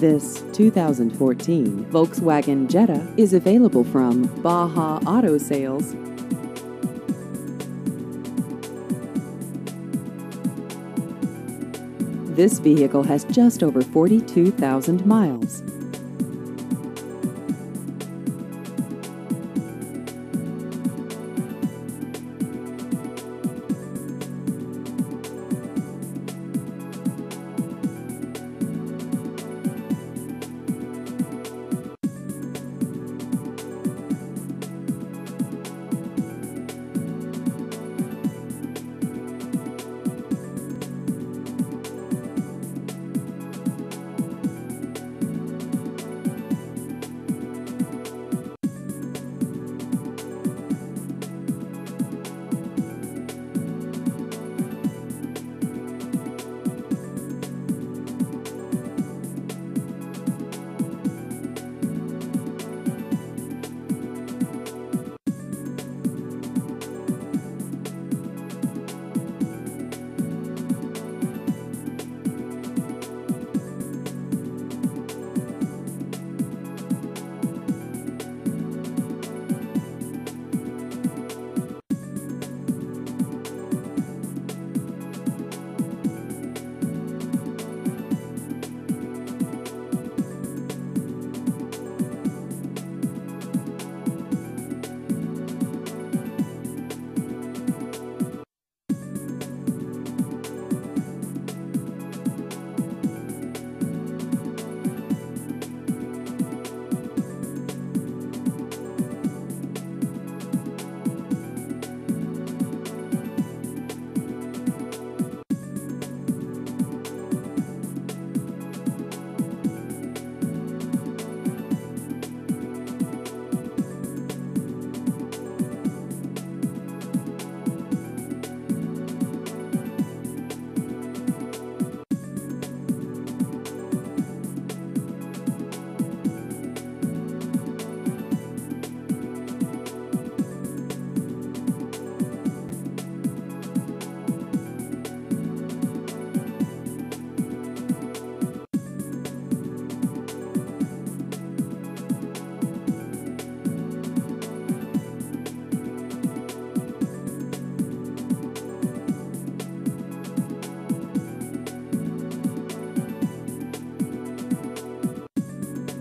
This 2014 Volkswagen Jetta is available from Baha Auto Sales. This vehicle has just over 42,000 miles.